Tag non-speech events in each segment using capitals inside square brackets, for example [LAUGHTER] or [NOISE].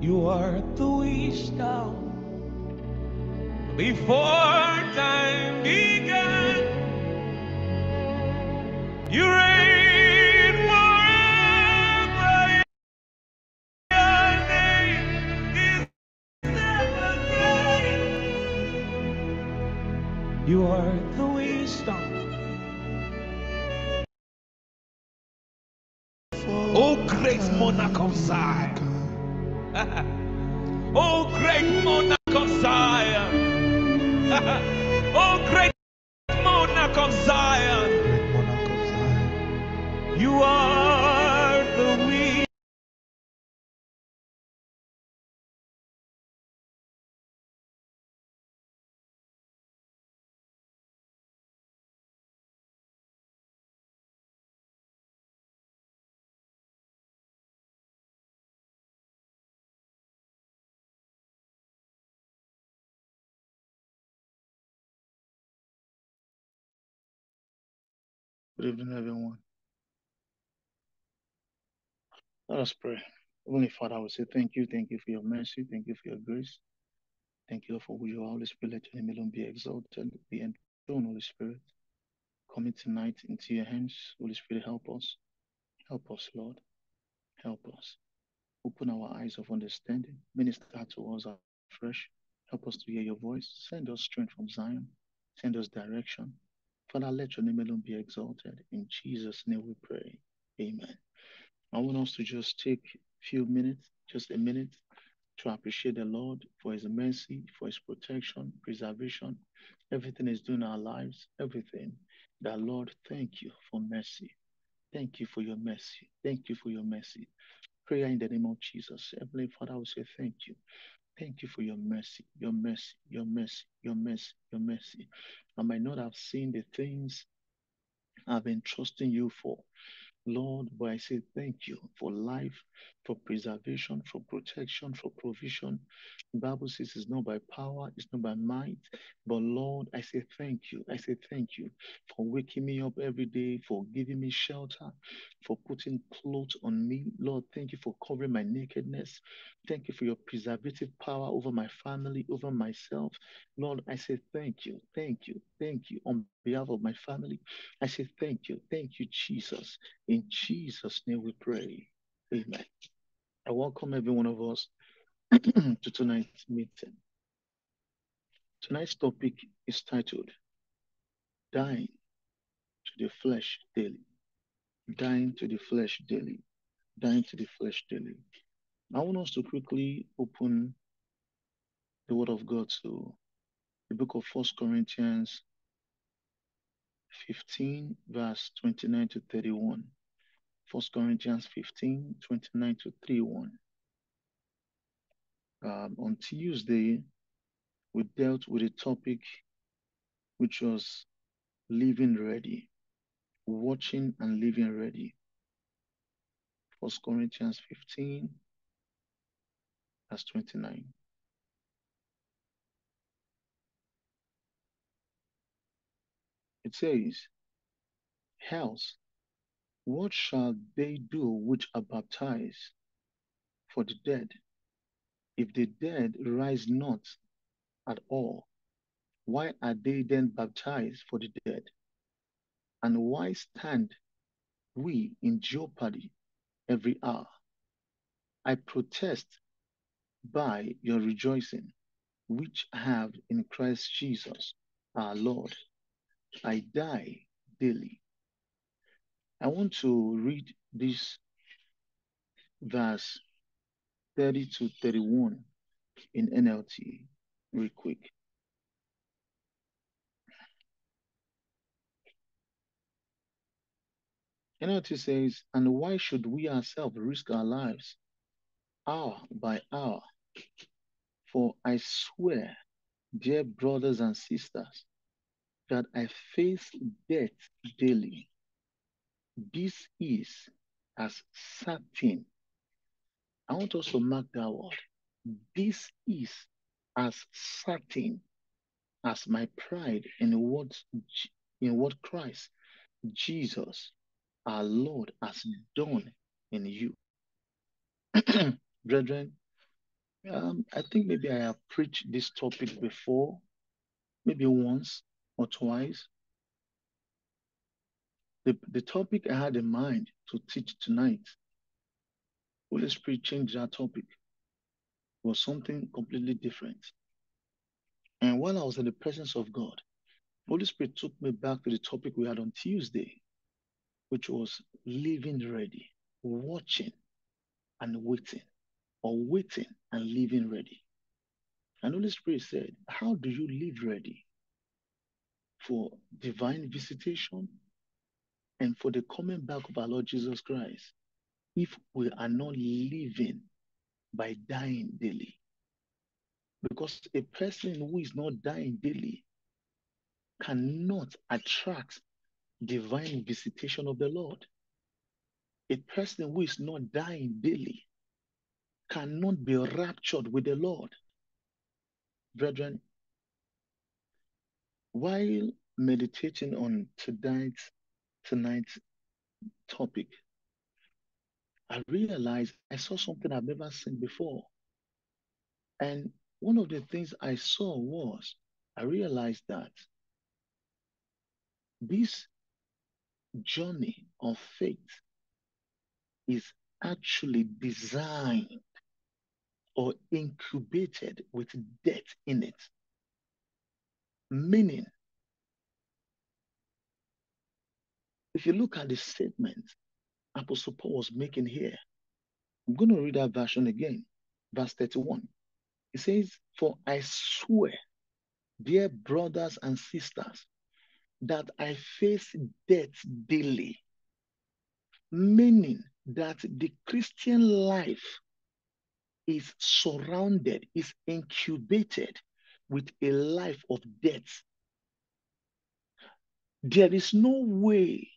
You are the wisdom before time began. You Good evening, everyone. Let us pray. Heavenly Father, I will say thank you. Thank you for your mercy. Thank you for your grace. Thank you for who you are. Holy Spirit, let your name alone be exalted, be enthroned, Holy Spirit. Commit tonight into your hands. Holy Spirit, help us. Help us, Lord. Help us. Open our eyes of understanding. Minister to us afresh. Help us to hear your voice. Send us strength from Zion. Send us direction. Father, let your name alone be exalted. In Jesus' name we pray. Amen. I want us to just take a few minutes, just a minute, to appreciate the Lord for his mercy, for his protection, preservation, everything he's doing in our lives, everything. That Lord, thank you for mercy. Thank you for your mercy. Thank you for your mercy. Prayer in the name of Jesus. Heavenly Father, will say thank you. Thank you for your mercy, your mercy, your mercy, your mercy, your mercy. I might not have seen the things I've been trusting you for. Lord, but I say thank you for life, for preservation, for protection, for provision. The Bible says it's not by power, it's not by might, but Lord, I say thank you. I say thank you for waking me up every day, for giving me shelter, for putting clothes on me. Lord, thank you for covering my nakedness. Thank you for your preservative power over my family, over myself. Lord, I say thank you, thank you, thank you on behalf of my family. I say thank you, thank you, Jesus. In Jesus' name we pray. Amen. I welcome every one of us [CLEARS THROAT] to tonight's meeting. Tonight's topic is titled Dying to the Flesh Daily. Dying to the Flesh Daily. Dying to the Flesh Daily. I want us to quickly open the Word of God to the book of First Corinthians 15, verse 29 to 31. First Corinthians 15, 29 to 31. Um, on Tuesday, we dealt with a topic which was living ready, watching and living ready. First Corinthians 15, verse 29. It says, Else, what shall they do which are baptized for the dead? If the dead rise not at all, why are they then baptized for the dead? And why stand we in jeopardy every hour? I protest by your rejoicing, which I have in Christ Jesus our Lord. I die daily. I want to read this verse 30 to 31 in NLT real quick. NLT says, And why should we ourselves risk our lives hour by hour? For I swear, dear brothers and sisters, that I face death daily. This is as certain. I want us to mark that word. This is as certain as my pride in what in what Christ Jesus our Lord has done in you. [CLEARS THROAT] Brethren, um, I think maybe I have preached this topic before, maybe once or twice. The, the topic I had in mind to teach tonight, Holy Spirit changed that topic, was something completely different. And while I was in the presence of God, Holy Spirit took me back to the topic we had on Tuesday, which was living ready, watching and waiting, or waiting and living ready. And Holy Spirit said, How do you live ready for divine visitation and for the coming back of our Lord Jesus Christ if we are not living by dying daily? Because a person who is not dying daily cannot attract divine visitation of the Lord. A person who is not dying daily cannot be raptured with the Lord. Brethren, while meditating on tonight's, tonight's topic, I realized I saw something I've never seen before. And one of the things I saw was I realized that this journey of faith is actually designed or incubated with death in it. Meaning, if you look at the statement Apostle Paul was making here, I'm going to read that version again, verse 31. It says, For I swear, dear brothers and sisters, that I face death daily. Meaning that the Christian life is surrounded, is incubated with a life of death. There is no way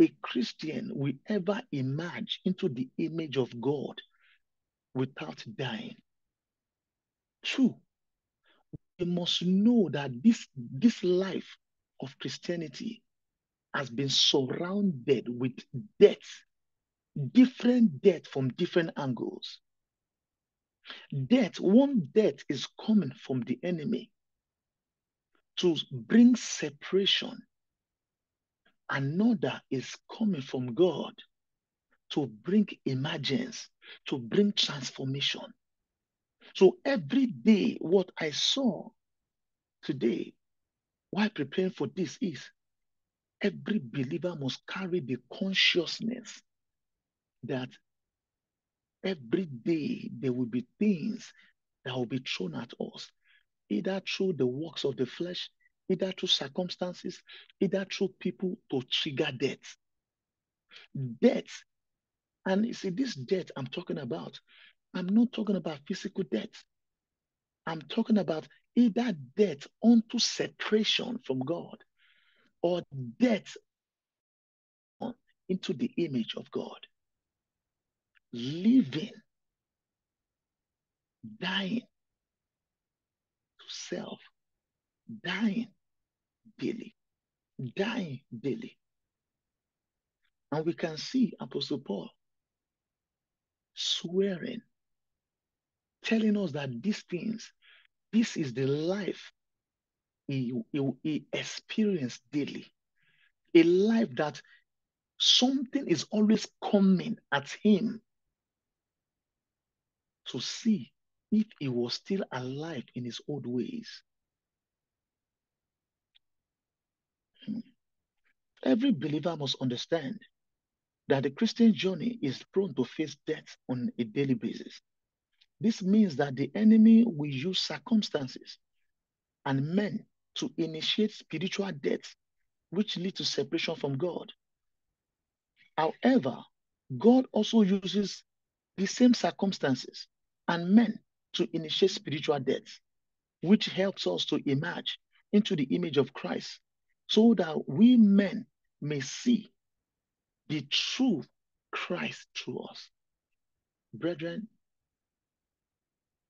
a Christian will ever emerge into the image of God without dying. Two, we must know that this, this life of Christianity has been surrounded with death, different death from different angles. Death, one death is coming from the enemy to bring separation. Another is coming from God to bring emergence, to bring transformation. So every day, what I saw today while preparing for this is every believer must carry the consciousness that every day there will be things that will be thrown at us, either through the works of the flesh, either through circumstances, either through people to trigger death. Death, and you see, this death I'm talking about, I'm not talking about physical death. I'm talking about either death unto separation from God or death into the image of God. Living, dying to self, dying daily, dying daily. And we can see Apostle Paul swearing, telling us that these things, this is the life he, he, he experienced daily. A life that something is always coming at him to see if he was still alive in his old ways. Every believer must understand that the Christian journey is prone to face death on a daily basis. This means that the enemy will use circumstances and men to initiate spiritual death, which lead to separation from God. However, God also uses the same circumstances and men to initiate spiritual death, which helps us to emerge into the image of Christ so that we men may see the true Christ through us. Brethren,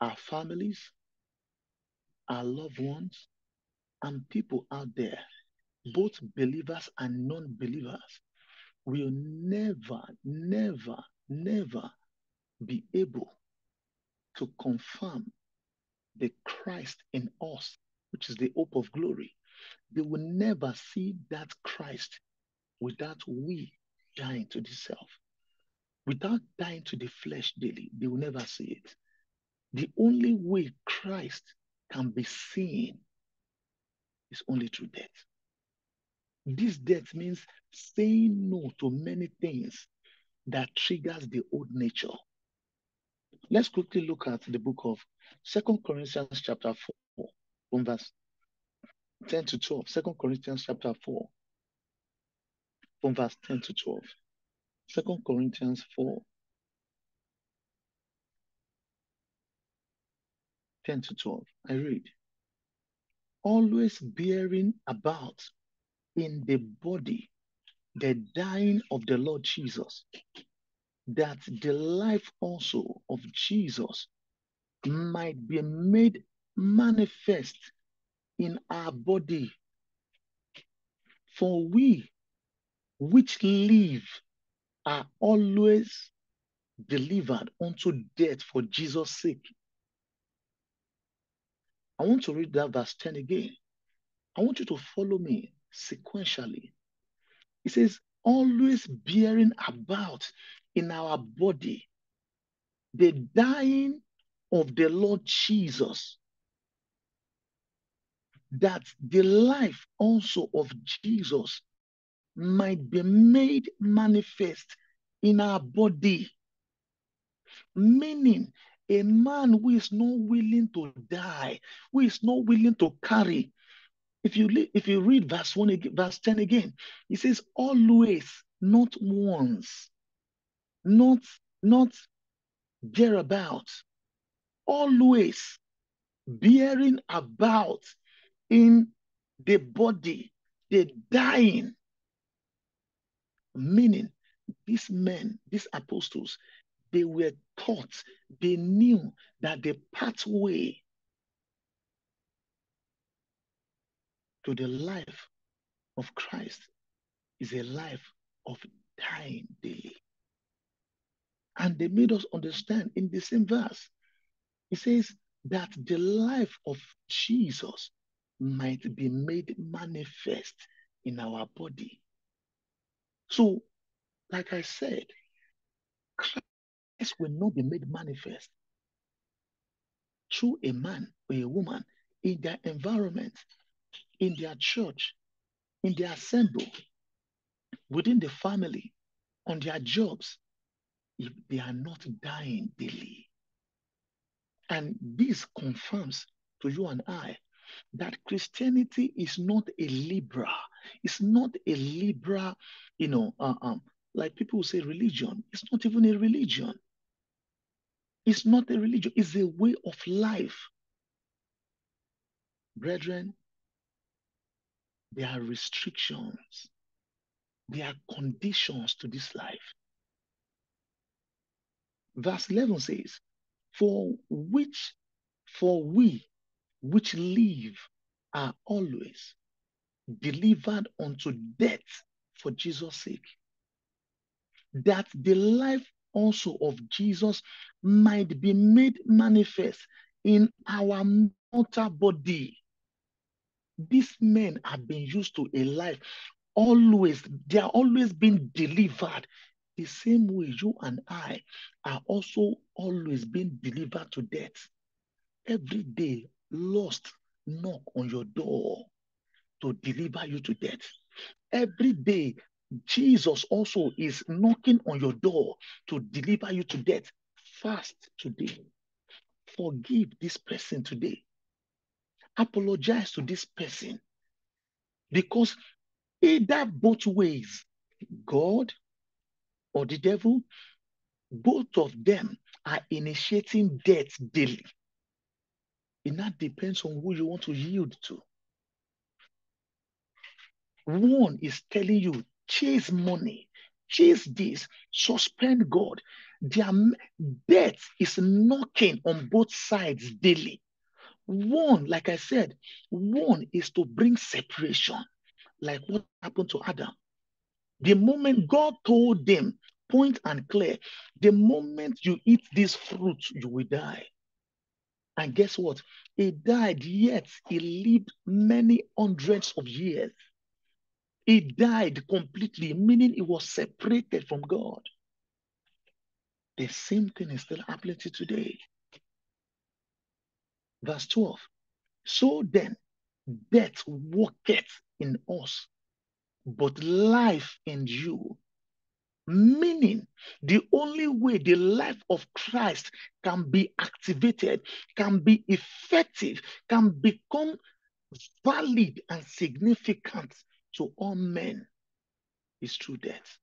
our families, our loved ones, and people out there, both believers and non believers, will never, never, never be able to confirm the Christ in us, which is the hope of glory. They will never see that Christ without we dying to the self. Without dying to the flesh daily, they will never see it. The only way Christ can be seen is only through death. This death means saying no to many things that triggers the old nature. Let's quickly look at the book of Second Corinthians chapter 4, from verse 10 to 12. 2 Corinthians chapter 4, from verse 10 to 12. 2 Corinthians 4, 10 to 12. I read. Always bearing about in the body the dying of the Lord Jesus, that the life also of Jesus might be made manifest in our body. For we which live are always delivered unto death for Jesus' sake. I want to read that verse 10 again. I want you to follow me sequentially. It says, always bearing about in our body the dying of the Lord Jesus, that the life also of Jesus might be made manifest in our body. Meaning, a man who is not willing to die, who is not willing to carry. If you if you read verse one, verse ten again, he says, "Always, not once, not not thereabout, always bearing about in the body, the dying." Meaning, these men, these apostles, they were taught, they knew that the pathway to the life of Christ is a life of dying daily. And they made us understand in the same verse. It says that the life of Jesus might be made manifest in our body. So, like I said, Christ will not be made manifest through a man or a woman in their environment, in their church, in their assembly, within the family, on their jobs, if they are not dying daily. And this confirms to you and I that Christianity is not a liberal. It's not a liberal, you know, uh, um, like people say religion. It's not even a religion. It's not a religion. It's a way of life. Brethren, there are restrictions. There are conditions to this life. Verse 11 says, For which, for we which live are always delivered unto death for Jesus' sake, that the life also of Jesus might be made manifest in our mortal body. These men have been used to a life always, they are always being delivered. The same way you and I are also always being delivered to death. Every day, lost knock on your door to deliver you to death. Every day, Jesus also is knocking on your door to deliver you to death. Fast today. Forgive this person today. Apologize to this person. Because either both ways, God or the devil, both of them are initiating death daily. And that depends on who you want to yield to. One is telling you, chase money, chase this, suspend God. Their death is knocking on both sides daily. One, like I said, one is to bring separation, like what happened to Adam. The moment God told them point and clear. The moment you eat this fruit, you will die. And guess what? He died, yet he lived many hundreds of years. He died completely, meaning he was separated from God. The same thing is still happening to today. Verse 12. So then, death worketh in us, but life in you. Meaning, the only way the life of Christ can be activated, can be effective, can become valid and significant to all men is through death.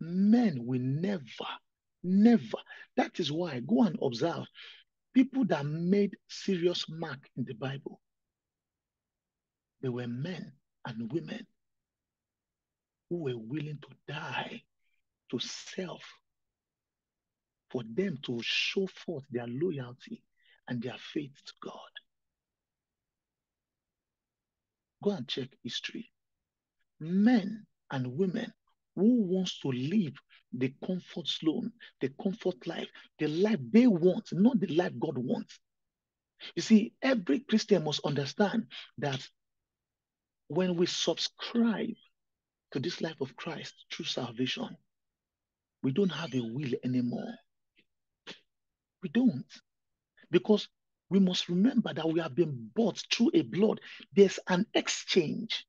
Men will never, never. That is why go and observe people that made serious mark in the Bible. They were men and women who were willing to die to self for them to show forth their loyalty and their faith to God. Go and check history. Men and women who wants to live the comfort zone, the comfort life, the life they want, not the life God wants. You see, every Christian must understand that when we subscribe to this life of Christ through salvation, we don't have a will anymore. We don't. Because we must remember that we have been bought through a blood. There's an exchange.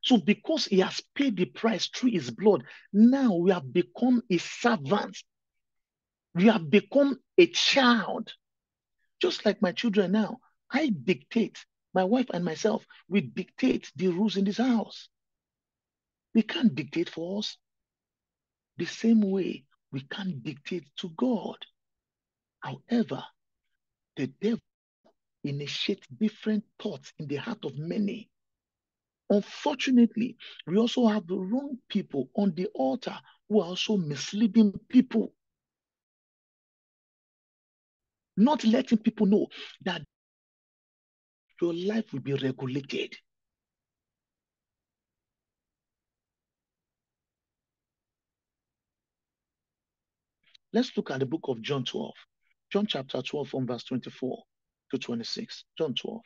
So, because he has paid the price through his blood, now we have become a servant. We have become a child. Just like my children now, I dictate, my wife and myself, we dictate the rules in this house. They can't dictate for us. The same way we can't dictate to God. However, the devil initiates different thoughts in the heart of many. Unfortunately, we also have the wrong people on the altar who are also misleading people. Not letting people know that your life will be regulated. Let's look at the book of John 12. John chapter 12 from verse 24 to 26. John 12.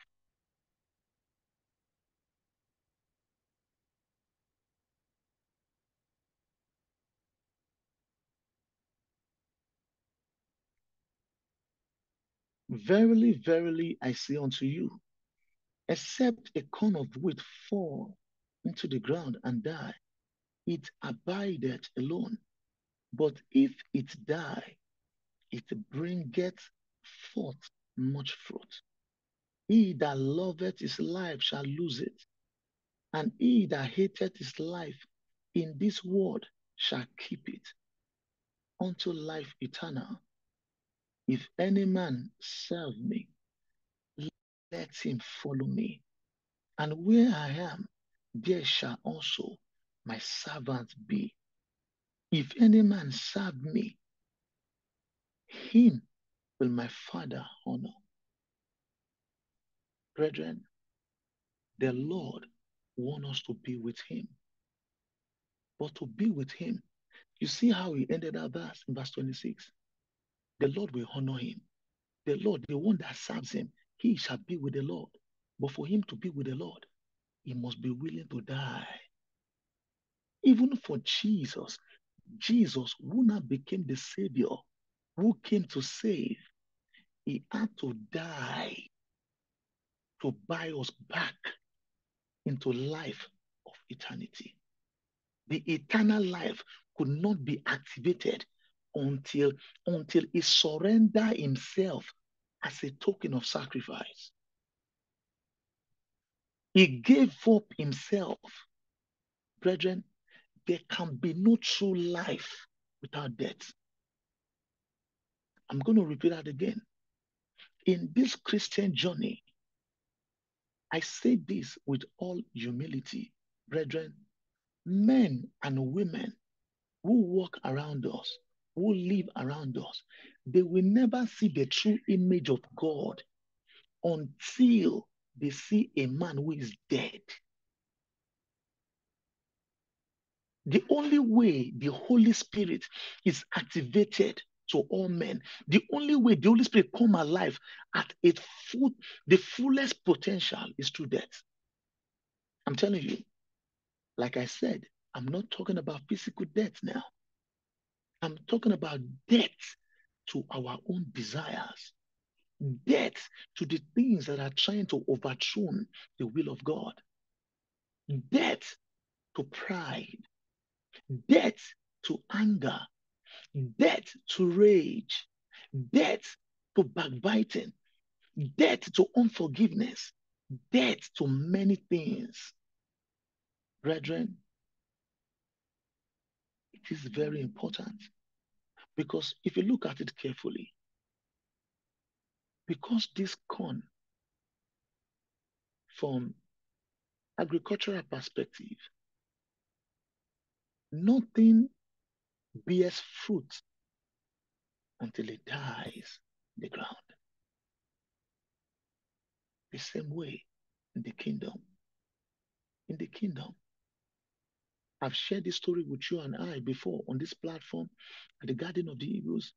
Verily, verily, I say unto you, except a corn of wheat fall into the ground and die, it abideth alone. But if it die, it bringeth forth much fruit. He that loveth his life shall lose it, and he that hateth his life in this world shall keep it unto life eternal. If any man serve me, let him follow me. And where I am, there shall also my servant be. If any man serve me, him will my Father honor. Brethren, the Lord wants us to be with him. But to be with him, you see how he ended that verse in verse 26. The Lord will honor him. The Lord, the one that serves him, he shall be with the Lord. But for him to be with the Lord, he must be willing to die. Even for Jesus, Jesus, who now became the Savior, who came to save, he had to die to buy us back into life of eternity. The eternal life could not be activated until, until he surrendered himself as a token of sacrifice. He gave up himself. Brethren, there can be no true life without death. I'm going to repeat that again. In this Christian journey, I say this with all humility, brethren, men and women who walk around us, who live around us, they will never see the true image of God until they see a man who is dead. The only way the Holy Spirit is activated to all men, the only way the Holy Spirit come alive at its full, the fullest potential is through death. I'm telling you, like I said, I'm not talking about physical death now. I'm talking about death to our own desires, death to the things that are trying to overthrow the will of God, death to pride, death to anger, death to rage, death to backbiting, death to unforgiveness, death to many things. Brethren, it is very important because if you look at it carefully, because this corn from agricultural perspective, nothing bears fruit until it dies in the ground. The same way in the kingdom. In the kingdom. I've shared this story with you and I before on this platform at the Garden of the Eagles.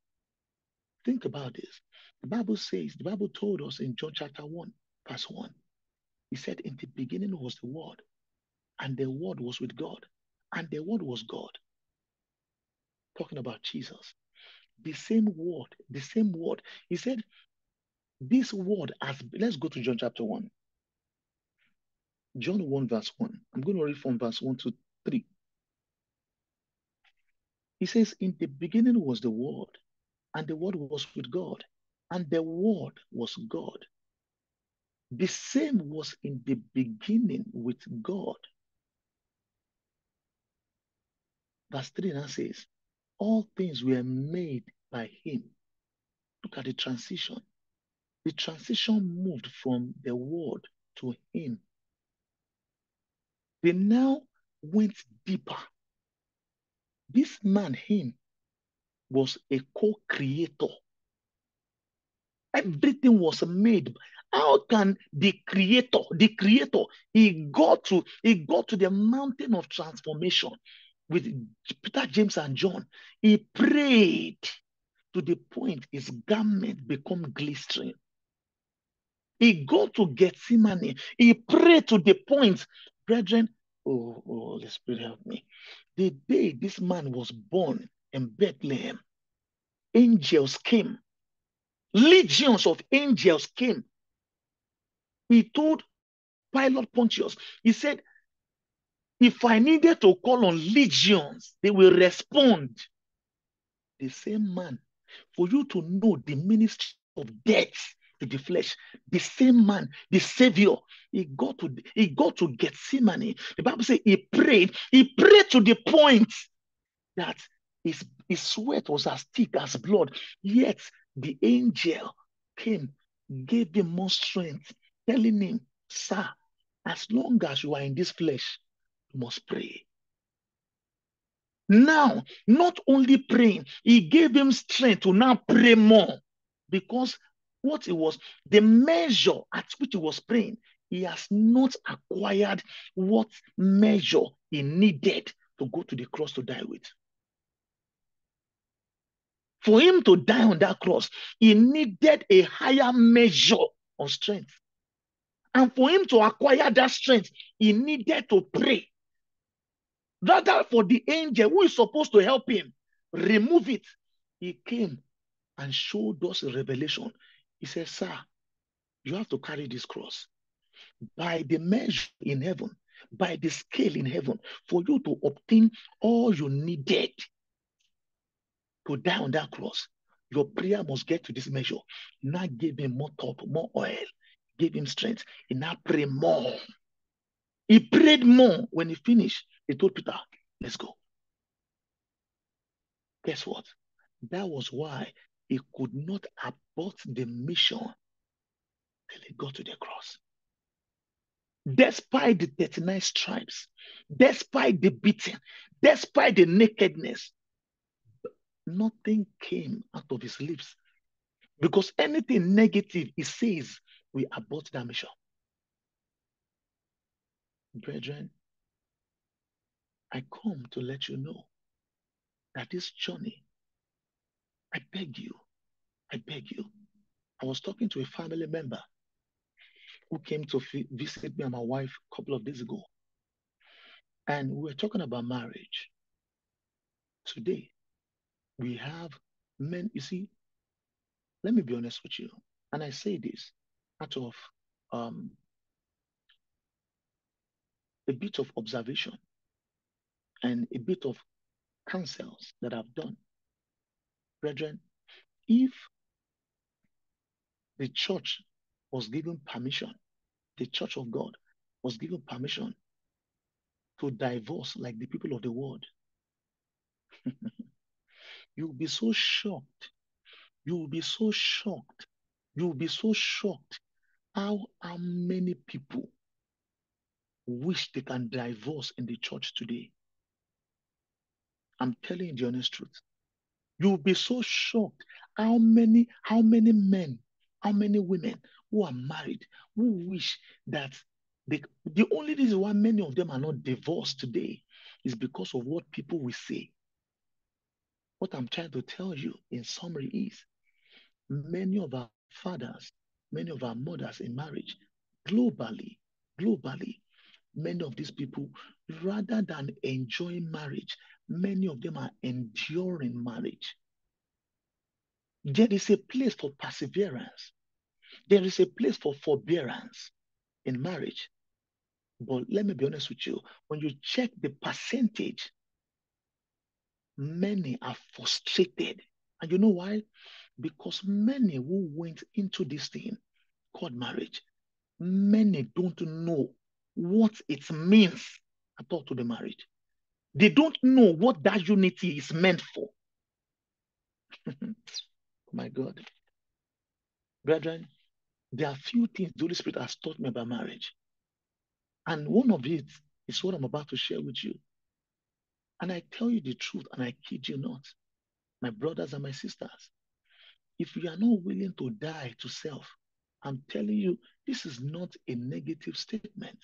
Think about this. The Bible says, the Bible told us in John chapter 1, verse 1. He said, In the beginning was the Word, and the Word was with God, and the Word was God. Talking about Jesus. The same word, the same word. He said, This word has, let's go to John chapter 1. John 1, verse 1. I'm going to read from verse 1 to 3. He says, In the beginning was the Word, and the Word was with God, and the Word was God. The same was in the beginning with God. Verse 3 now says, All things were made by Him. Look at the transition. The transition moved from the Word to Him. They now went deeper. This man, Him, was a co creator. Everything was made. How can the creator, the creator, he got to he got to the mountain of transformation with Peter, James, and John. He prayed to the point his garment become glistering. He go to Gethsemane. He prayed to the point, brethren. Oh, oh, Holy Spirit, help me. The day this man was born in Bethlehem, angels came. Legions of angels came. He told Pilate Pontius, he said, if I needed to call on legions, they will respond. The same man, for you to know the ministry of death to the flesh, the same man, the savior, he got to he got to Gethsemane. The Bible says he prayed, he prayed to the point that his, his sweat was as thick as blood. Yet the angel came, gave him more strength, telling him, Sir, as long as you are in this flesh, must pray. Now, not only praying, he gave him strength to now pray more because what it was, the measure at which he was praying, he has not acquired what measure he needed to go to the cross to die with. For him to die on that cross, he needed a higher measure of strength. And for him to acquire that strength, he needed to pray. Rather, for the angel who is supposed to help him remove it, he came and showed us a revelation. He said, Sir, you have to carry this cross by the measure in heaven, by the scale in heaven, for you to obtain all you needed to die on that cross. Your prayer must get to this measure. Now give him more top, more oil, give him strength. He now pray more. He prayed more. When he finished, he told Peter, let's go. Guess what? That was why he could not abort the mission till he got to the cross. Despite the 39 stripes, despite the beating, despite the nakedness, nothing came out of his lips. Because anything negative he says, we abort that mission. Brethren, I come to let you know that this journey, I beg you, I beg you. I was talking to a family member who came to visit me and my wife a couple of days ago. And we were talking about marriage. Today, we have men, you see, let me be honest with you. And I say this out of um, a bit of observation and a bit of counsels that I've done. Brethren, if the church was given permission, the church of God was given permission to divorce like the people of the world, [LAUGHS] you'll be so shocked. You'll be so shocked. You'll be so shocked how, how many people wish they can divorce in the church today. I'm telling you the honest truth. You'll be so shocked how many, how many men, how many women who are married who wish that they, the only reason why many of them are not divorced today is because of what people will say. What I'm trying to tell you in summary is many of our fathers, many of our mothers in marriage, globally, globally, many of these people, rather than enjoying marriage, many of them are enduring marriage. There is a place for perseverance. There is a place for forbearance in marriage. But let me be honest with you, when you check the percentage, many are frustrated. And you know why? Because many who went into this thing called marriage, many don't know what it means at all to be married. They don't know what that unity is meant for. [LAUGHS] My God. Brethren, there are few things the Holy Spirit has taught me about marriage. And one of it is what I'm about to share with you. And I tell you the truth, and I kid you not, my brothers and my sisters, if you are not willing to die to self, I'm telling you, this is not a negative statement.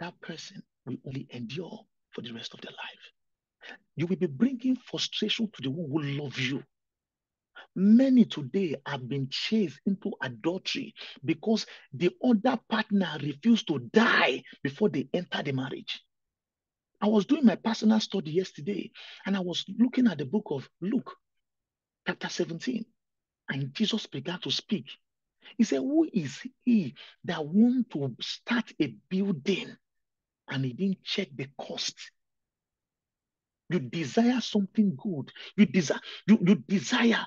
That person will only endure for the rest of their life. You will be bringing frustration to the one who loves you. Many today have been chased into adultery because the other partner refused to die before they enter the marriage. I was doing my personal study yesterday and I was looking at the book of Luke, chapter 17, and Jesus began to speak. He said, Who is he that want to start a building and he didn't check the cost? You desire something good. You desire, you, you desire.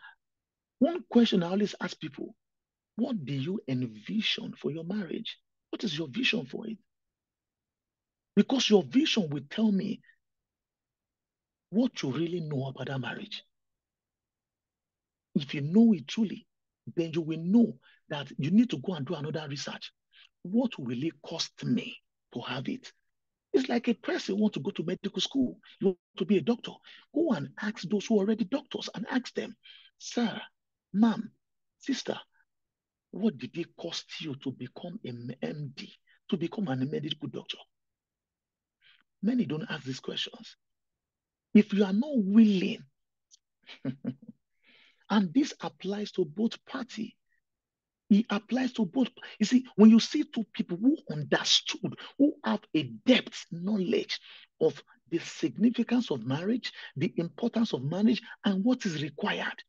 One question I always ask people: What do you envision for your marriage? What is your vision for it? Because your vision will tell me what you really know about that marriage. If you know it truly, then you will know that you need to go and do another research. What will it cost me to have it? It's like a person want to go to medical school, you want to be a doctor. Go and ask those who are already doctors and ask them, sir, ma'am, sister, what did it cost you to become an MD, to become a medical doctor? Many don't ask these questions. If you are not willing, [LAUGHS] and this applies to both party, it applies to both. You see, when you see two people who understood, who have a depth knowledge of the significance of marriage, the importance of marriage, and what is required,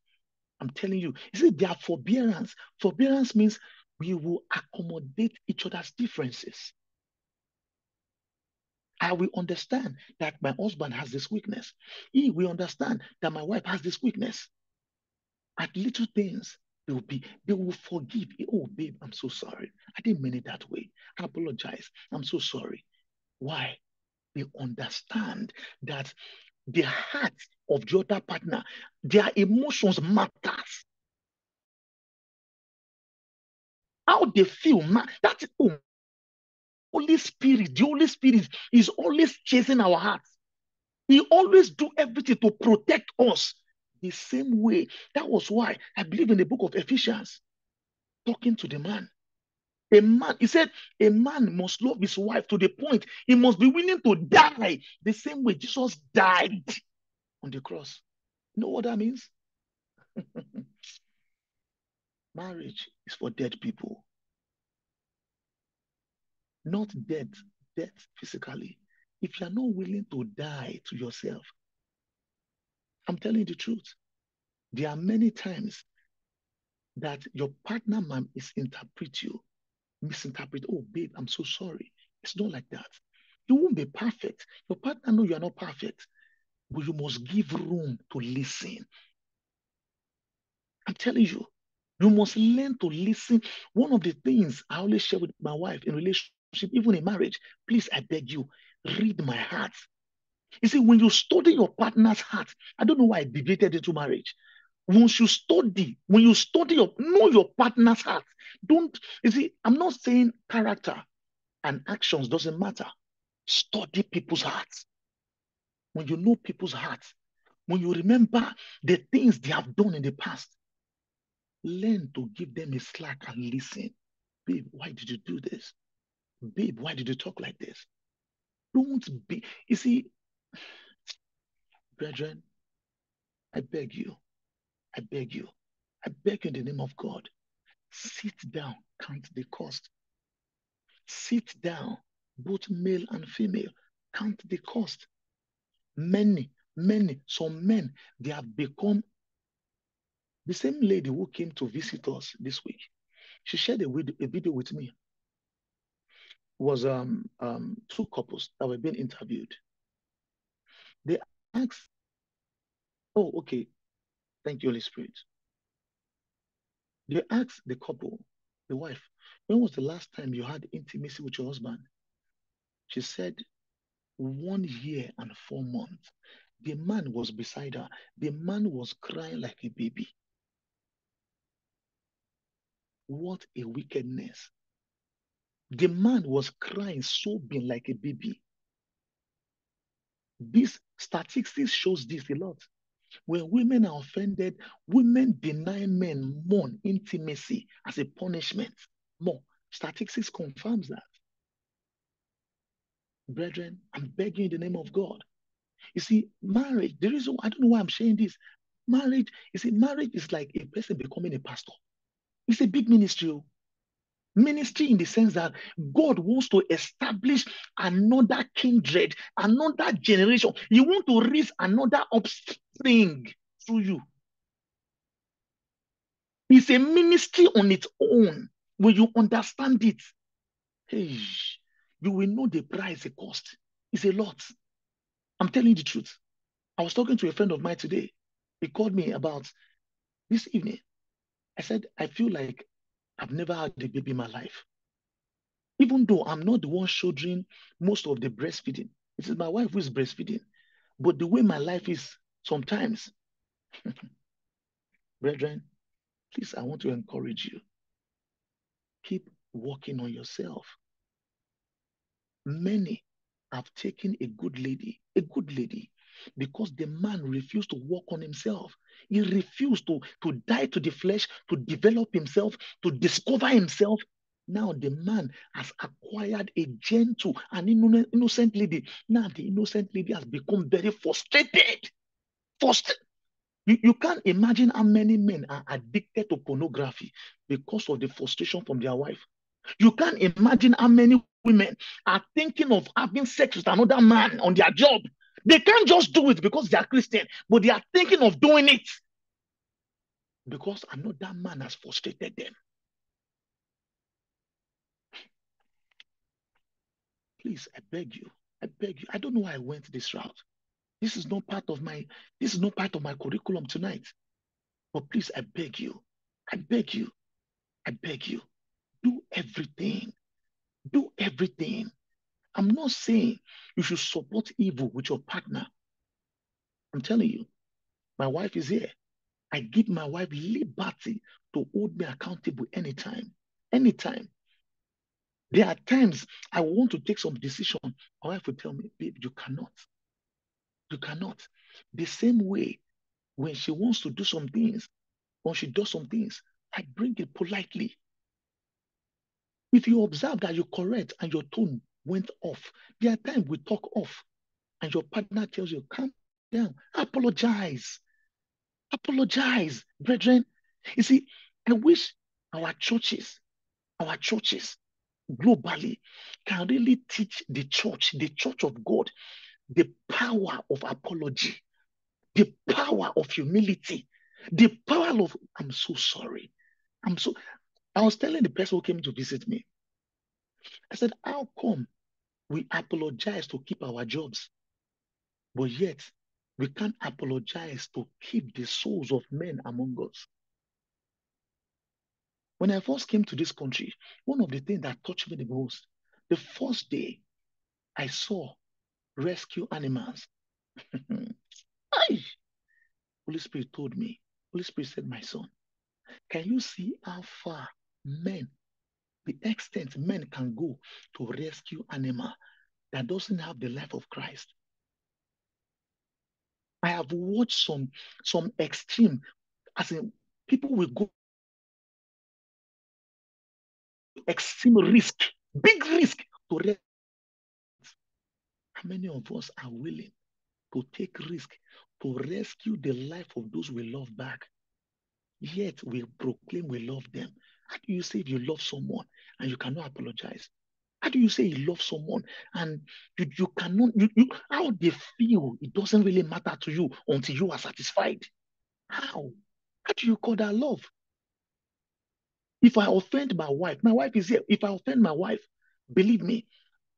I'm telling you, you see, their forbearance. Forbearance means we will accommodate each other's differences. I will understand that my husband has this weakness. He will understand that my wife has this weakness. At little things, they will be, they will forgive. Eh, oh, babe, I'm so sorry. I didn't mean it that way. I apologize. I'm so sorry. Why? They understand that the heart of the other partner, their emotions matters. How they feel, man, that's oh, Holy Spirit, the Holy Spirit is always chasing our hearts. He always do everything to protect us the same way. That was why I believe in the book of Ephesians, talking to the man. A man, he said, a man must love his wife to the point he must be willing to die the same way Jesus died on the cross. You know what that means? [LAUGHS] Marriage is for dead people. Not dead, dead physically. If you are not willing to die to yourself, I'm telling you the truth. There are many times that your partner might misinterpret you, misinterpret, oh, babe, I'm so sorry. It's not like that. You won't be perfect. Your partner know you are not perfect, but you must give room to listen. I'm telling you, you must learn to listen. One of the things I always share with my wife in relationship, even in marriage, please, I beg you, read my heart. You see, when you study your partner's heart, I don't know why I debated into marriage. Once you study, when you study your know your partner's heart, don't you see? I'm not saying character and actions doesn't matter. Study people's hearts. When you know people's hearts, when you remember the things they have done in the past, learn to give them a slack and listen. Babe, why did you do this? Babe, why did you talk like this? Don't be, you see, brethren, I beg you, I beg you, I beg you in the name of God, sit down, count the cost. Sit down, both male and female, count the cost. Many, many, some men, they have become the same lady who came to visit us this week. She shared a, a video with me. It Was um um two couples that were being interviewed. Asked, "Oh, okay, thank you, Holy Spirit." They asked the couple, the wife, "When was the last time you had intimacy with your husband?" She said, "One year and four months." The man was beside her. The man was crying like a baby. What a wickedness. The man was crying, sobbing like a baby. This statistics shows this a lot. When women are offended, women deny men more intimacy as a punishment. More. Statistics confirms that. Brethren, I'm begging in the name of God. You see, marriage, the reason I don't know why I'm saying this. Marriage, you see, marriage is like a person becoming a pastor. It's a big ministry. Oh. Ministry in the sense that God wants to establish another kindred, another generation. He wants to raise another offspring through you. It's a ministry on its own. When you understand it, hey, you will know the price it cost. It's a lot. I'm telling you the truth. I was talking to a friend of mine today. He called me about this evening. I said, I feel like I've never had a baby in my life. Even though I'm not the one shouldering most of the breastfeeding, it is my wife who is breastfeeding. But the way my life is sometimes, [LAUGHS] brethren, please, I want to encourage you. Keep working on yourself. Many have taken a good lady, a good lady, because the man refused to work on himself. He refused to, to die to the flesh, to develop himself, to discover himself. Now the man has acquired a gentle and innocent lady. Now the innocent lady has become very frustrated. Frustrated. You, you can't imagine how many men are addicted to pornography because of the frustration from their wife. You can't imagine how many women are thinking of having sex with another man on their job. They can't just do it because they are Christian, but they are thinking of doing it because another man has frustrated them. Please, I beg you. I beg you. I don't know why I went this route. This is not part of my this is not part of my curriculum tonight. But please, I beg you. I beg you. I beg you. Do everything. Do everything. I'm not saying you should support evil with your partner. I'm telling you, my wife is here. I give my wife liberty to hold me accountable anytime. Anytime. There are times I want to take some decision. My wife will tell me, babe, you cannot. You cannot. The same way when she wants to do some things, when she does some things, I bring it politely. If you observe that you're correct and your tone went off, there are times we talk off and your partner tells you, calm down, apologize. Apologize, brethren. You see, I wish our churches, our churches globally can really teach the church, the church of God, the power of apology, the power of humility, the power of, I'm so sorry. I'm so, I was telling the person who came to visit me, I said, How come we apologize to keep our jobs, but yet we can't apologize to keep the souls of men among us? When I first came to this country, one of the things that touched me the most, the first day I saw rescue animals. [LAUGHS] Holy Spirit told me, Holy Spirit said, My son, can you see how far men, the extent men can go to rescue animal that doesn't have the life of Christ? I have watched some some extreme, as in people will go extreme risk, big risk to rescue. How many of us are willing to take risk to rescue the life of those we love back? Yet we proclaim we love them. How do you say if you love someone and you cannot apologize? How do you say you love someone and you, you cannot, you, you, how they feel, it doesn't really matter to you until you are satisfied? How? How do you call that love? If I offend my wife, my wife is here. If I offend my wife, believe me,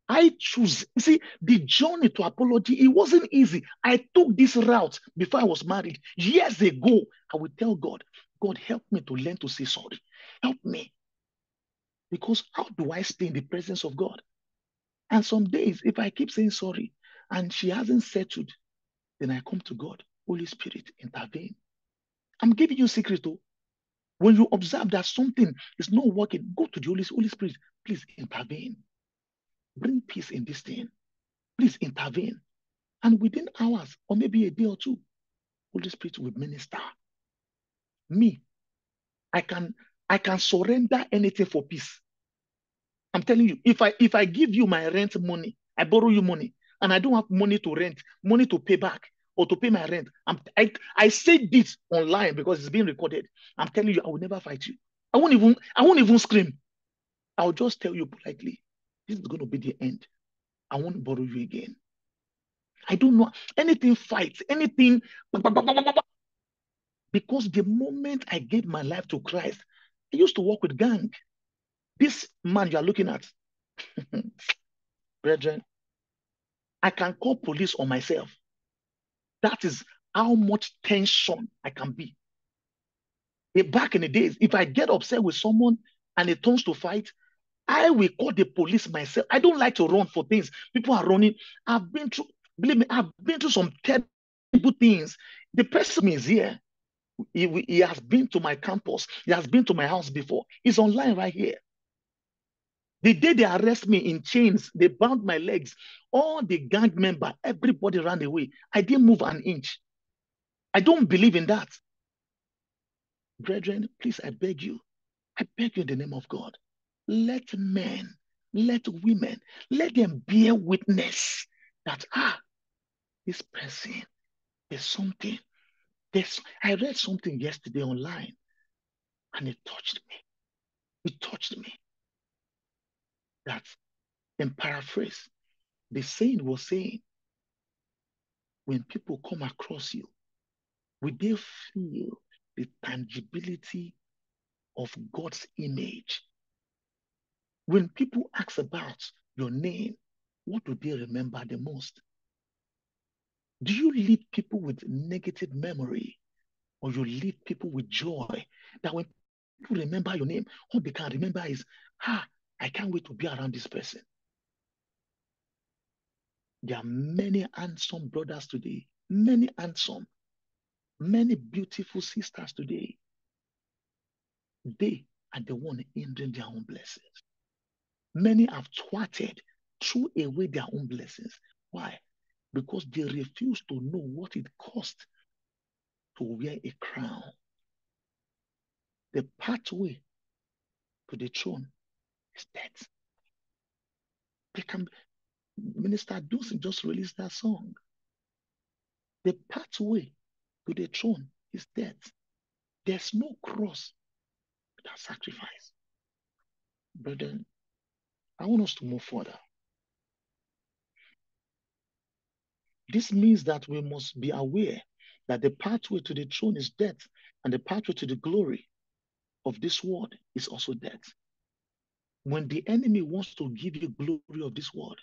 I choose. You see, the journey to apology, it wasn't easy. I took this route before I was married. Years ago, I would tell God, God, help me to learn to say sorry. Help me. Because how do I stay in the presence of God? And some days, if I keep saying sorry and she hasn't settled, then I come to God. Holy Spirit, intervene. I'm giving you secret though. When you observe that something is not working, go to the Holy, Holy Spirit. Please intervene. Bring peace in this thing. Please intervene. And within hours, or maybe a day or two, Holy Spirit will minister. Me, I can I can surrender anything for peace. I'm telling you, if I if I give you my rent money, I borrow you money, and I don't have money to rent, money to pay back, or to pay my rent. I'm, I I say this online because it's being recorded. I'm telling you, I will never fight you. I won't even I won't even scream. I'll just tell you politely, this is going to be the end. I won't borrow you again. I don't know anything fight, anything. Because the moment I gave my life to Christ, I used to work with gang. This man you are looking at, [LAUGHS] brethren, I can call police on myself. That is how much tension I can be. Back in the days, if I get upset with someone and it turns to fight, I will call the police myself. I don't like to run for things. People are running. I've been through, believe me, I've been through some terrible things. The person is here. He, he has been to my campus. He has been to my house before. He's online right here. The day they arrest me in chains, they bound my legs. All the gang member, everybody ran away. I didn't move an inch. I don't believe in that. Brethren, please, I beg you. I beg you in the name of God. Let men, let women, let them bear witness that, ah, this person, is something. I read something yesterday online and it touched me. It touched me. That, in paraphrase, the saying was saying, when people come across you, will they feel the tangibility of God's image? When people ask about your name, what do they remember the most? Do you lead people with negative memory or you lead people with joy? That when people remember your name, all they can remember is, ah, I can't wait to be around this person. There are many handsome brothers today, many handsome, many beautiful sisters today. They are the one hindering their own blessings. Many have thwarted, threw away their own blessings. Why? Because they refuse to know what it costs to wear a crown. The pathway to the throne is death. They can Minister Dawson just released that song. The pathway to the throne is death. There's no cross without sacrifice. Brethren, I want us to move further. This means that we must be aware that the pathway to the throne is death, and the pathway to the glory of this world is also death. When the enemy wants to give you glory of this world,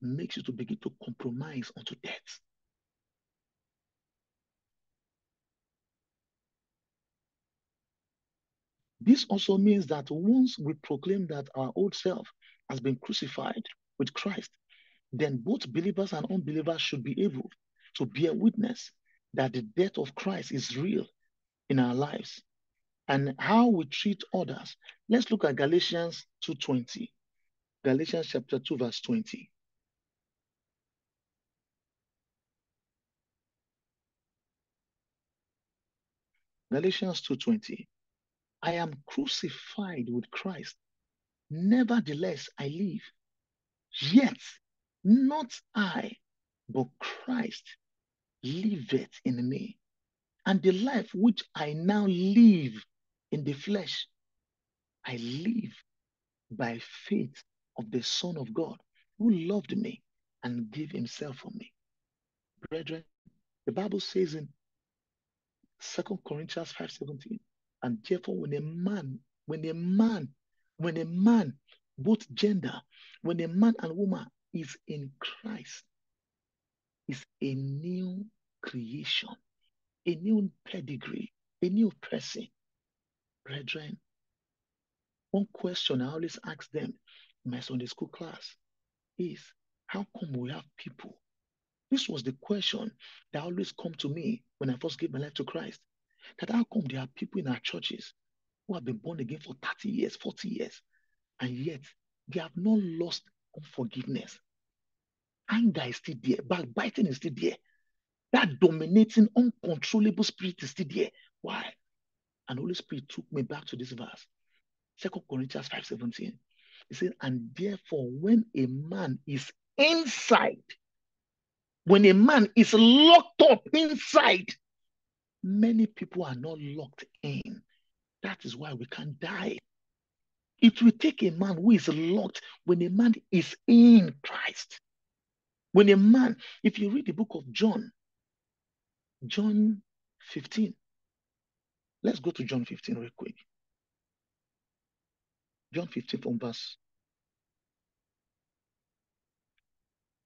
makes you to begin to compromise unto death. This also means that once we proclaim that our old self has been crucified with Christ, then both believers and unbelievers should be able to bear witness that the death of Christ is real in our lives and how we treat others. Let's look at Galatians 2:20. Galatians chapter 2 verse 20. Galatians 2:20. I am crucified with Christ. Nevertheless, I live. Yet not I, but Christ liveth in me. And the life which I now live in the flesh, I live by faith of the Son of God who loved me and gave himself for me. Brethren, the Bible says in Second Corinthians 5:17, and therefore when a man, when a man, when a man, both gender, when a man and woman is in Christ, is a new creation, a new pedigree, a new person. Brethren, one question I always ask them in my Sunday school class is how come we have people? This was the question that always come to me when I first gave my life to Christ. That how come there are people in our churches who have been born again for 30 years, 40 years, and yet they have not lost unforgiveness. Anger is still there, backbiting is still there. That dominating, uncontrollable spirit is still there. Why? And Holy Spirit took me back to this verse. Second Corinthians 5:17. He said, and therefore, when a man is inside, when a man is locked up inside, many people are not locked in. That is why we can't die. It will take a man who is locked when a man is in Christ. When a man, if you read the book of John, John 15, let's go to John 15 real quick. John 15 from verse,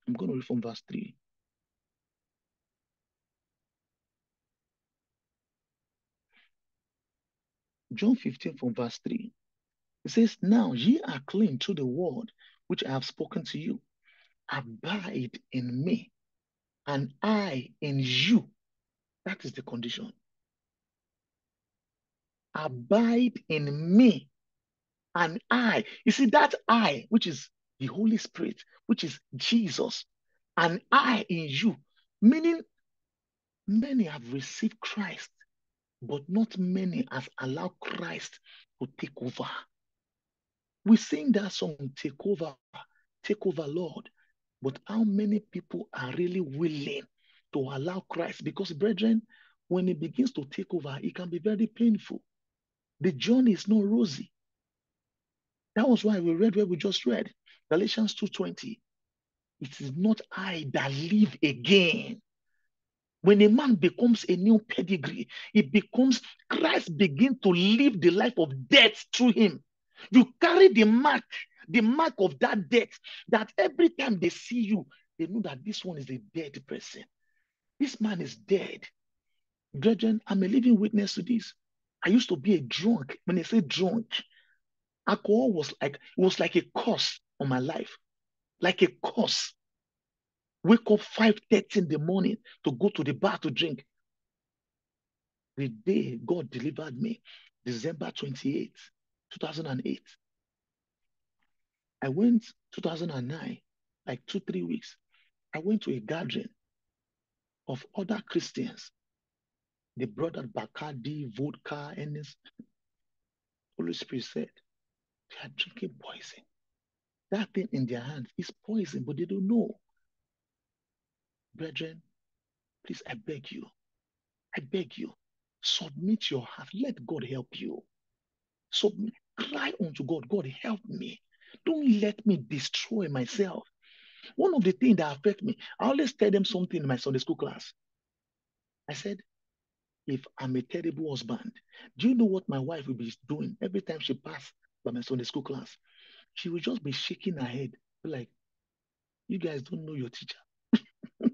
I'm going to read from verse 3. John 15 from verse 3. It says, Now ye are clean through the word which I have spoken to you. Abide in me, and I in you. That is the condition. Abide in me, and I. You see, that I, which is the Holy Spirit, which is Jesus, and I in you, meaning many have received Christ, but not many has allowed Christ to take over. We sing that song, Take Over, Take Over, Lord. But how many people are really willing to allow Christ? Because, brethren, when it begins to take over, it can be very painful. The journey is not rosy. That was why we read where we just read, Galatians 2.20. It is not I that live again. When a man becomes a new pedigree, it becomes Christ begin to live the life of death through him. You carry the mark, the mark of that death, that every time they see you, they know that this one is a dead person. This man is dead. Brethren, I'm a living witness to this. I used to be a drunk. When I say drunk, alcohol was like it was like a curse on my life, like a curse. Wake up 5:30 in the morning to go to the bar to drink. The day God delivered me, December 28th, 2008. I went 2009, like two, three weeks. I went to a gathering of other Christians. They brought out Bacardi, vodka, and this. Holy Spirit said, They are drinking poison. That thing in their hands is poison, but they don't know. Brethren, please, I beg you, I beg you, submit your heart. Let God help you. Submit, cry unto God. God, help me. Don't let me destroy myself. One of the things that affect me, I always tell them something in my Sunday school class. I said, if I'm a terrible husband, do you know what my wife will be doing every time she pass by my Sunday school class? She will just be shaking her head, like, you guys don't know your teacher. [LAUGHS]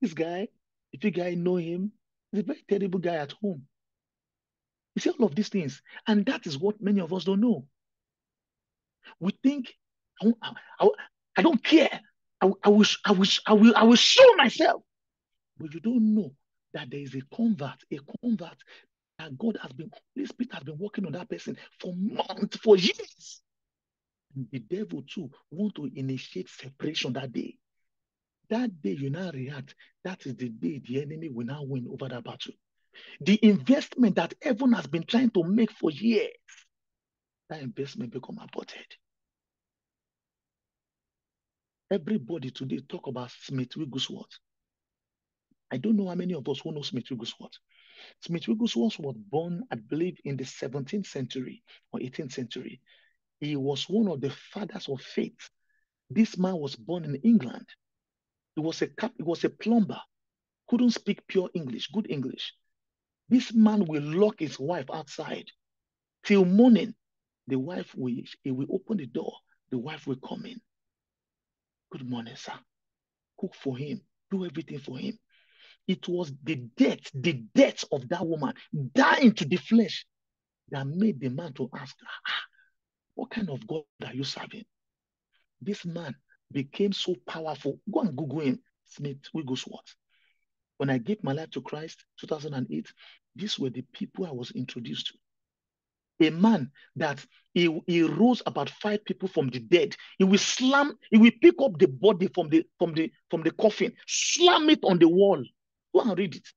this guy, if you guys know him, he's a very terrible guy at home. You see all of these things, and that is what many of us don't know. We think, I, I, I don't care. I, I, will, I, will, I, will, I will show myself. But you don't know that there is a convert, a convert that God has been, Holy Spirit has been working on that person for months, for years. And the devil too want to initiate separation that day. That day you now react, that is the day the enemy will now win over that battle. The investment that heaven has been trying to make for years, that investment become aborted. Everybody today talk about Smith Wigglesworth. I don't know how many of us who know Smith Wigglesworth. Smith Wigglesworth was born, I believe, in the 17th century or 18th century. He was one of the fathers of faith. This man was born in England. He was a cap, he was a plumber, couldn't speak pure English, good English. This man will lock his wife outside till morning. The wife will, he will open the door. The wife will come in. Good morning, sir. Cook for him. Do everything for him. It was the death, the death of that woman dying to the flesh that made the man to ask, ah, what kind of God are you serving? This man became so powerful. Go and Google him, Smith Wigglesworth. When I gave my life to Christ, 2008, these were the people I was introduced to a man that he, he rose about five people from the dead. He will slam, he will pick up the body from the from the from the coffin, slam it on the wall. Go and read it.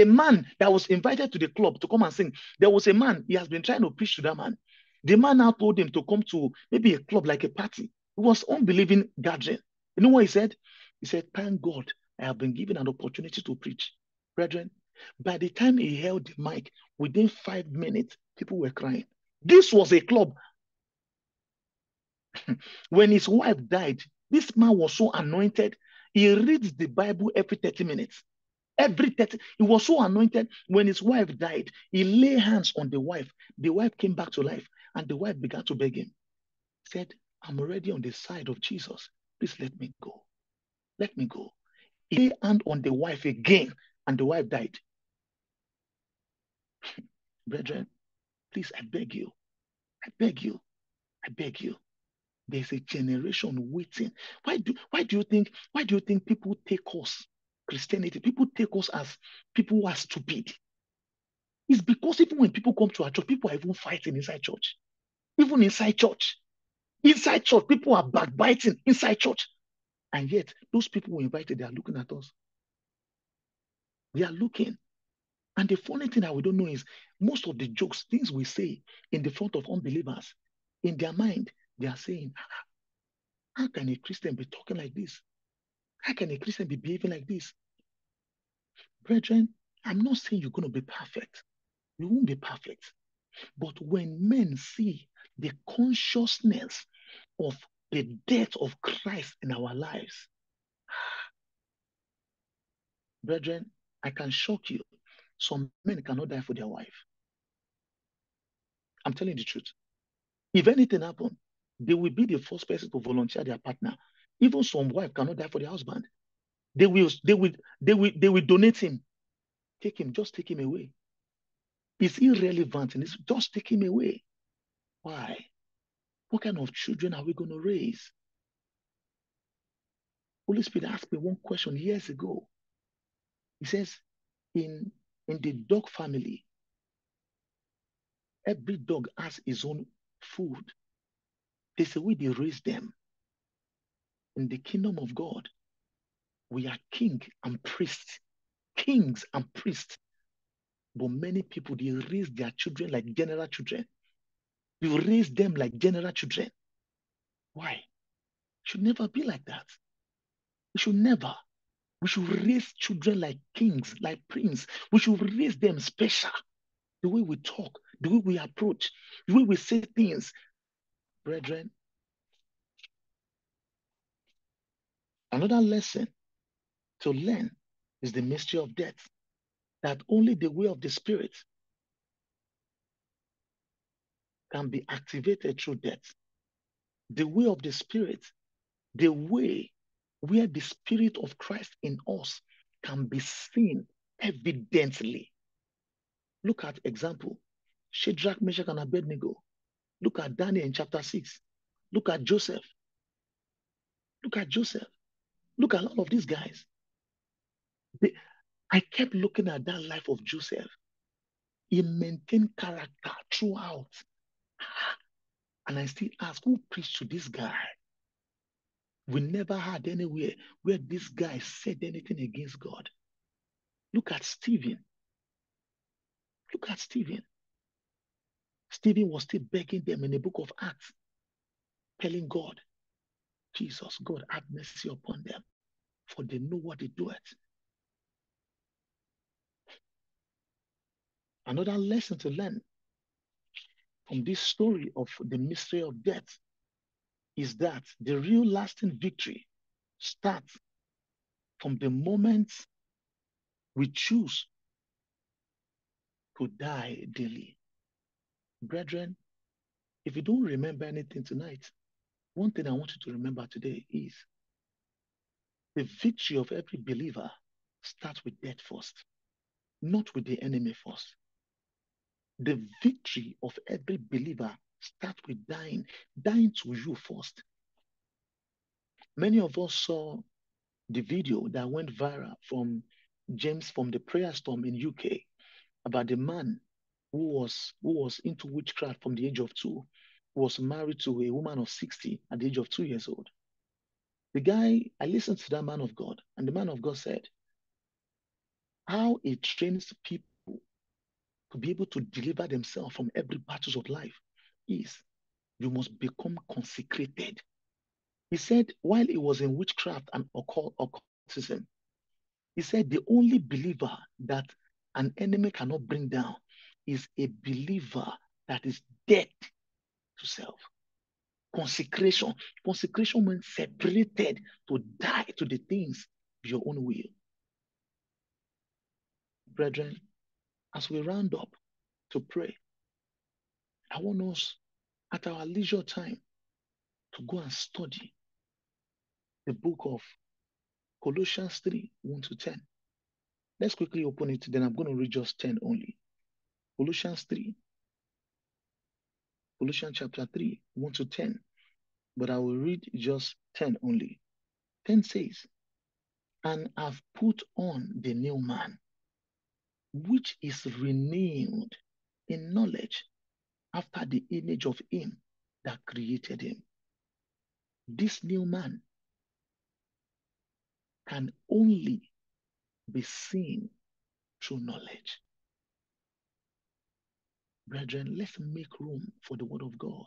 A man that was invited to the club to come and sing. There was a man, he has been trying to preach to that man. The man now told him to come to maybe a club like a party. It was unbelieving gathering. You know what he said? He said, Thank God I have been given an opportunity to preach. Brethren, by the time he held the mic, within five minutes, people were crying. This was a club. [LAUGHS] when his wife died, this man was so anointed. He reads the Bible every 30 minutes. Every 30, he was so anointed. When his wife died, he lay hands on the wife. The wife came back to life, and the wife began to beg him. Said, I'm already on the side of Jesus. Please let me go. Let me go. He hand on the wife again, and the wife died. [LAUGHS] Brethren, please, I beg you, I beg you, I beg you. There's a generation waiting. Why do why do you think why do you think people take us Christianity? People take us as people who are stupid. It's because even when people come to our church, people are even fighting inside church. Even inside church. Inside church, people are backbiting inside church. And yet, those people who invited, they are looking at us. They are looking. And the funny thing that we don't know is most of the jokes, things we say in the front of unbelievers, in their mind, they are saying, How can a Christian be talking like this? How can a Christian be behaving like this? Brethren, I'm not saying you're going to be perfect. You won't be perfect. But when men see the consciousness of the death of Christ in our lives, brethren, I can shock you. Some men cannot die for their wife. I'm telling the truth. If anything happens, they will be the first person to volunteer their partner. Even some wife cannot die for their husband. They will, they will, they will, they will donate him. Take him, just take him away. It's irrelevant and it's just take him away. Why? What kind of children are we going to raise? Holy Spirit asked me one question years ago. He says, in, in the dog family, every dog has his own food. There's a way they raise them. In the kingdom of God, we are king and priest, kings and priests. But many people, they raise their children like general children. You raise them like general children. Why? Should never be like that. We should never. We should raise children like kings, like prince. We should raise them special. The way we talk, the way we approach, the way we say things. Brethren, another lesson to learn is the mystery of death. That only the way of the spirit can be activated through death. The way of the spirit, the way where the spirit of Christ in us can be seen evidently. Look at example, Shadrach, Meshach, and Abednego. Look at Daniel in chapter 6. Look at Joseph. Look at Joseph. Look at all of these guys. They, I kept looking at that life of Joseph. He maintained character throughout. And I still ask, who preached to this guy? We never had anywhere where this guy said anything against God. Look at Stephen. Look at Stephen. Stephen was still begging them in the book of Acts, telling God, Jesus, God, have mercy upon them, for they know what they do it. Another lesson to learn from this story of the mystery of death is that the real lasting victory starts from the moment we choose to die daily. Brethren, if you don't remember anything tonight, one thing I want you to remember today is the victory of every believer starts with death first, not with the enemy first. The victory of every believer starts with dying, dying to you first. Many of us saw the video that went viral from James from the prayer storm in UK about the man who was who was into witchcraft from the age of two, was married to a woman of 60 at the age of two years old. The guy, I listened to that man of God, and the man of God said, how it trains people to be able to deliver themselves from every battles of life is you must become consecrated. He said, while he was in witchcraft and occult, occultism, he said the only believer that an enemy cannot bring down is a believer that is dead to self. Consecration. Consecration means separated to die to the things of your own will. Brethren, as we round up to pray, I want us at our leisure time to go and study the book of Colossians 3 1 to 10. Let's quickly open it, then I'm going to read just 10 only. Colossians 3. Colossians chapter 3, 1 to 10. But I will read just 10 only. 10 says, And I've put on the new man, which is renewed in knowledge after the image of him that created him. This new man can only be seen through knowledge. Brethren, let's make room for the word of God.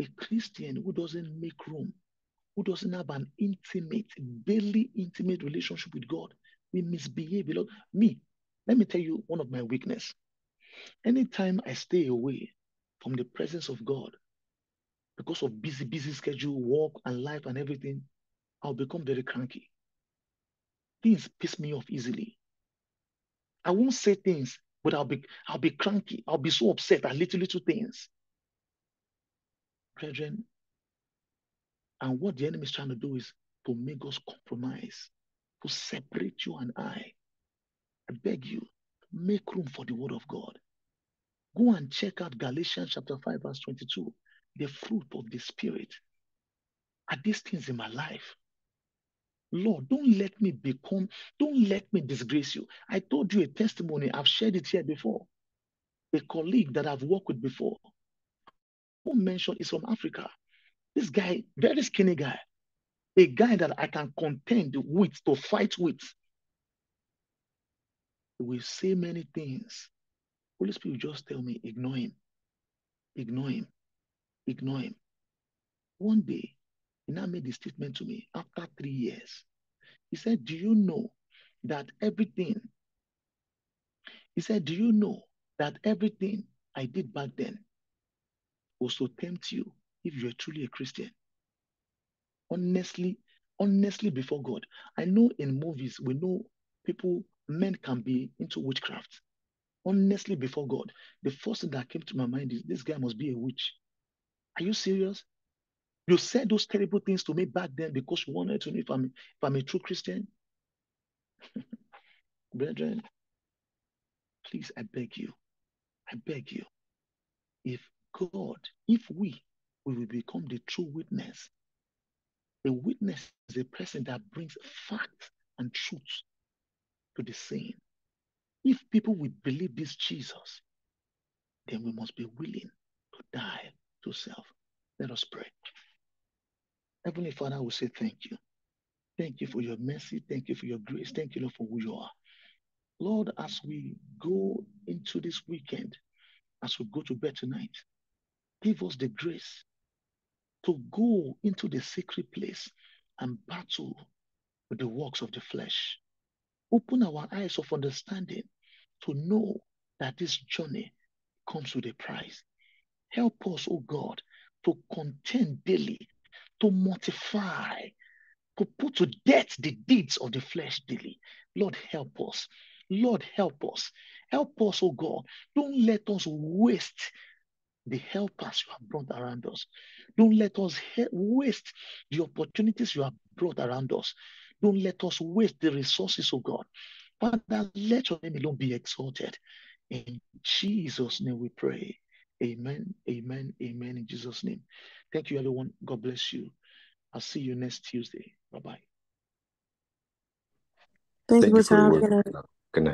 A Christian who doesn't make room, who doesn't have an intimate, daily intimate relationship with God, we misbehave a lot. Me, let me tell you one of my weakness. Anytime I stay away from the presence of God, because of busy, busy schedule, work and life and everything, I'll become very cranky. Things piss me off easily. I won't say things, but I'll be I'll be cranky. I'll be so upset at little little things. Brethren, and what the enemy is trying to do is to make us compromise, to separate you and I. I beg you, make room for the word of God. Go and check out Galatians chapter 5, verse 22. The fruit of the spirit. Are these things in my life? Lord, don't let me become, don't let me disgrace you. I told you a testimony, I've shared it here before. A colleague that I've worked with before, who mentioned is from Africa. This guy, very skinny guy, a guy that I can contend with, to fight with. We say many things. Holy Spirit just tell me, ignore him. Ignore him. Ignore him. One day, he now made a statement to me after three years. He said, Do you know that everything, he said, Do you know that everything I did back then was to tempt you if you're truly a Christian? Honestly, honestly, before God, I know in movies, we know people, men can be into witchcraft. Honestly, before God, the first thing that came to my mind is this guy must be a witch. Are you serious? You said those terrible things to me back then because you wanted to know if I'm if I'm a true Christian. [LAUGHS] Brethren, please, I beg you, I beg you, if God, if we, we will become the true witness. A witness is a person that brings facts and truth to the scene. If people will believe this Jesus, then we must be willing to die to self. Let us pray. Heavenly Father, we say thank you. Thank you for your mercy. Thank you for your grace. Thank you, Lord, for who you are. Lord, as we go into this weekend, as we go to bed tonight, give us the grace to go into the sacred place and battle with the works of the flesh. Open our eyes of understanding to know that this journey comes with a price. Help us, O oh God, to contend daily, to mortify, to put to death the deeds of the flesh daily. Lord, help us. Lord, help us. Help us, oh God. Don't let us waste the helpers you have brought around us. Don't let us waste the opportunities you have brought around us. Don't let us waste the resources, of God. Father, let your name alone be exalted. In Jesus' name we pray. Amen, amen, amen. In Jesus' name. Thank you, everyone. God bless you. I'll see you next Tuesday. Bye bye. Thank, Thank you you for for the word. Good night.